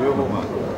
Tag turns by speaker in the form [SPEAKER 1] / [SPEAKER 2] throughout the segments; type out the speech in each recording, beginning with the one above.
[SPEAKER 1] 両方が。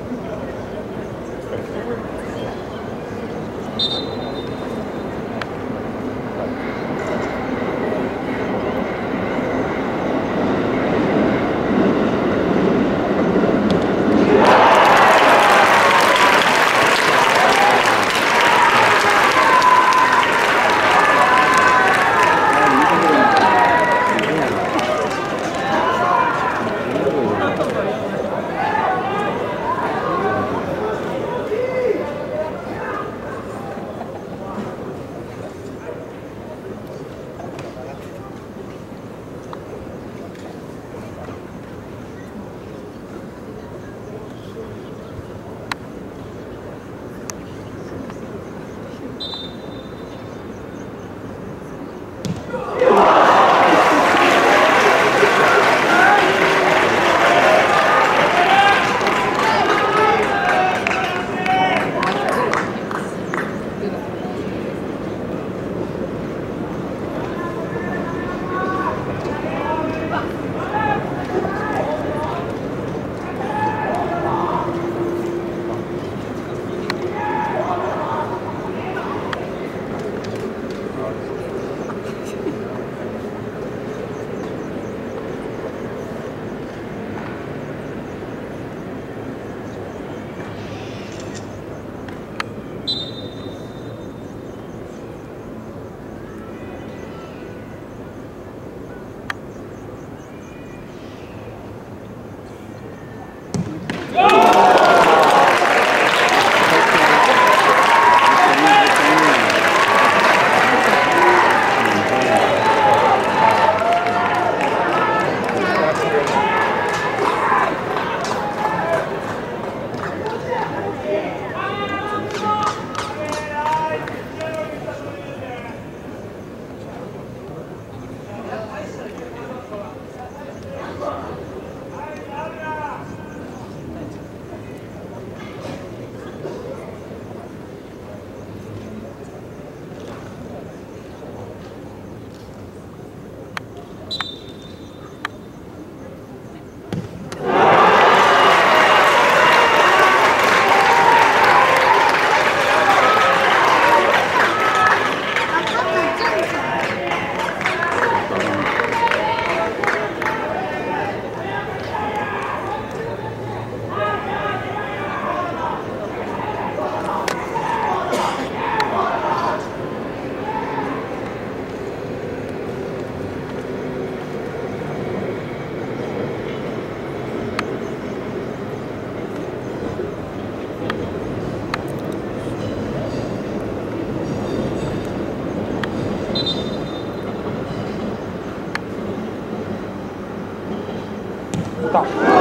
[SPEAKER 1] 大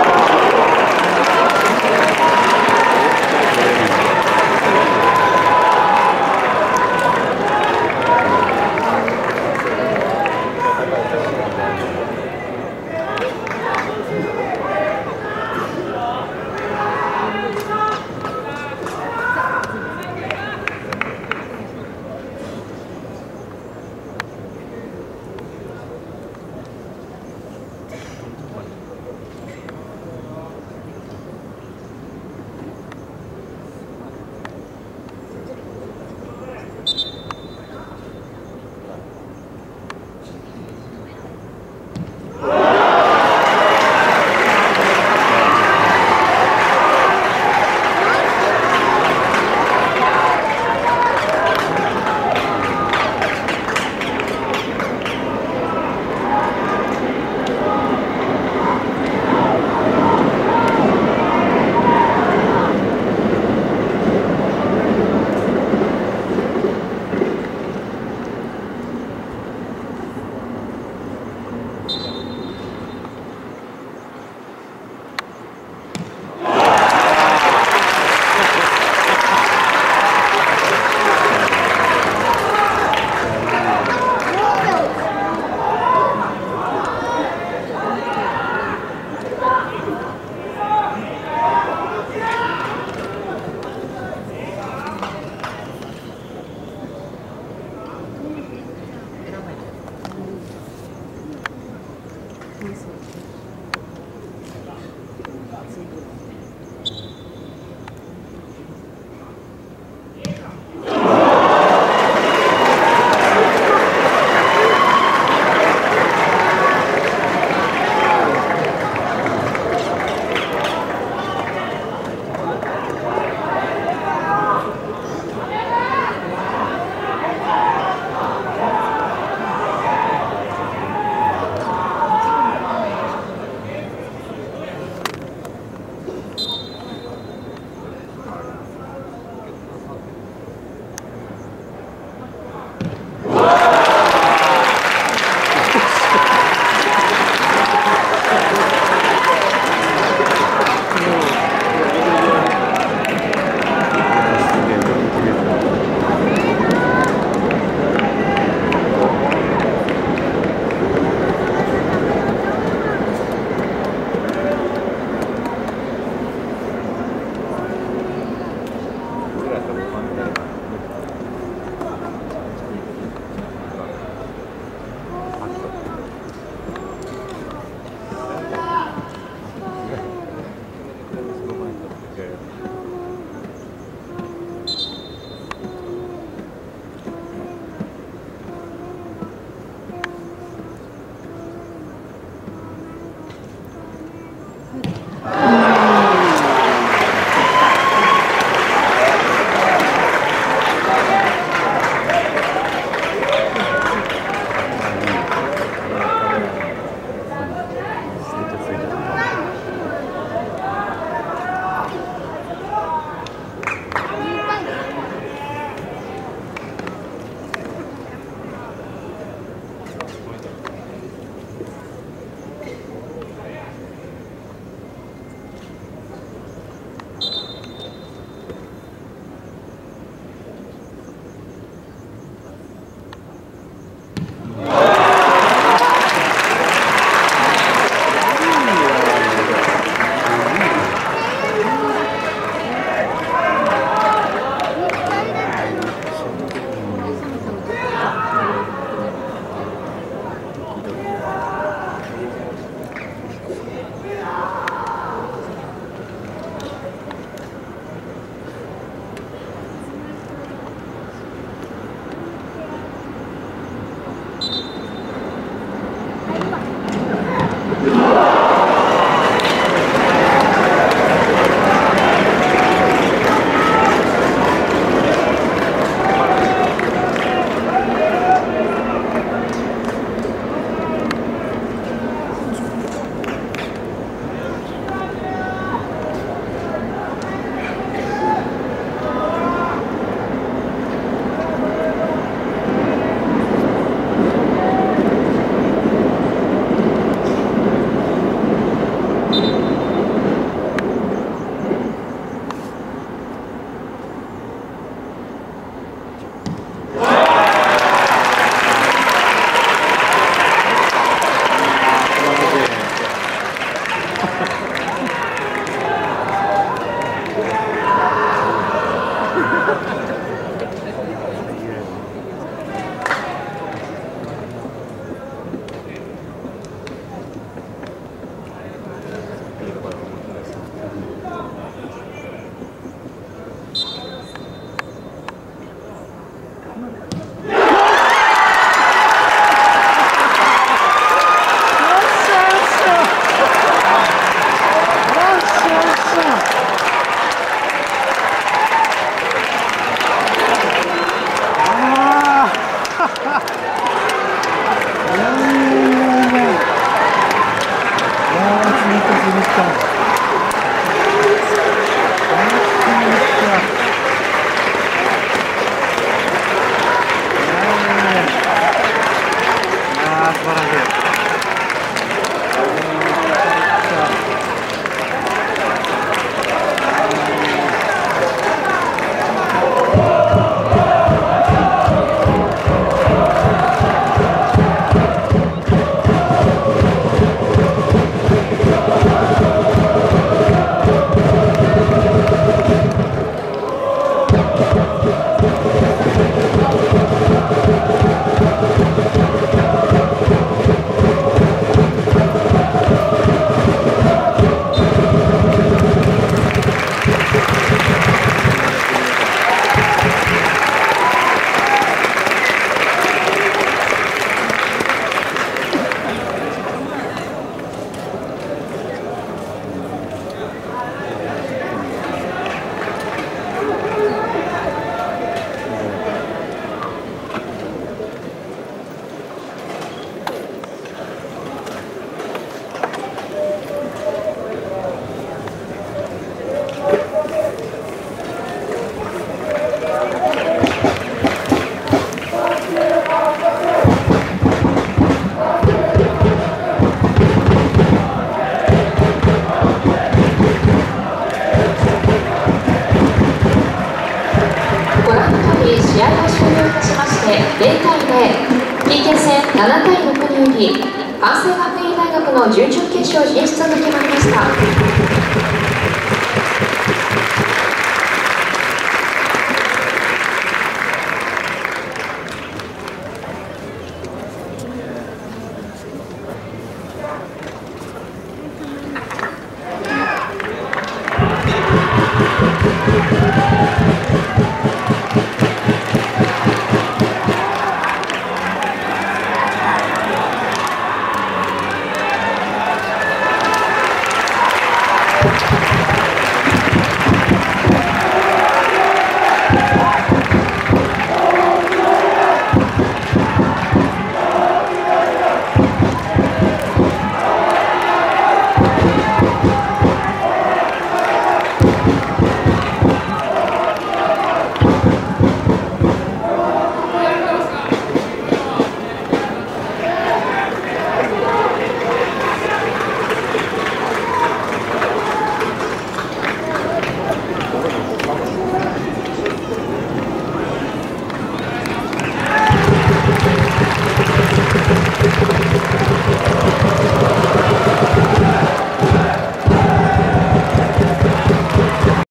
[SPEAKER 1] 準々決勝進出が決まりました「